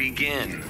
Begin.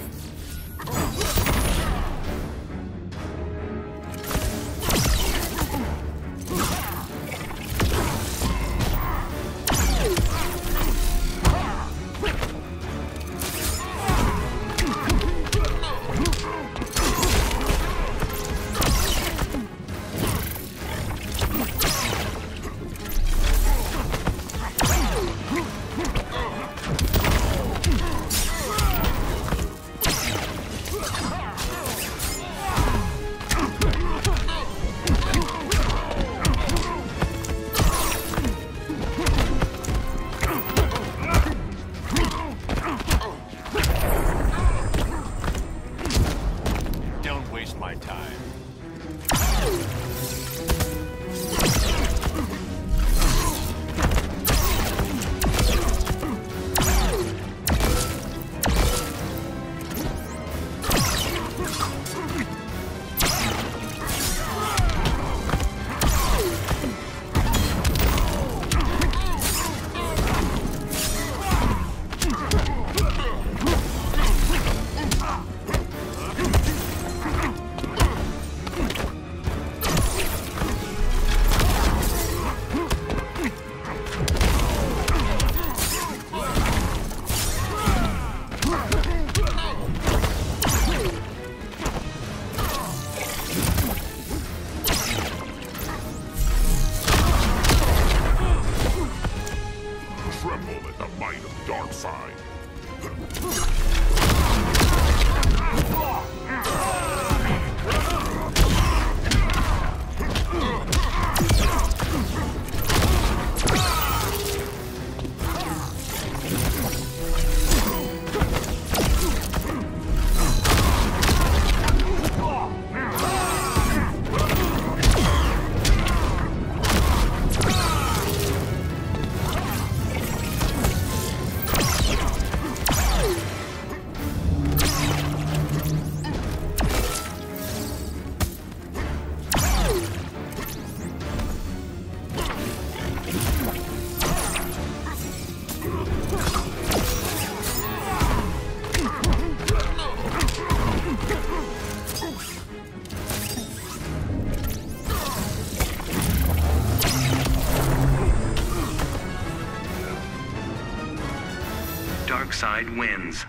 Might of Darkseid. dark side wins.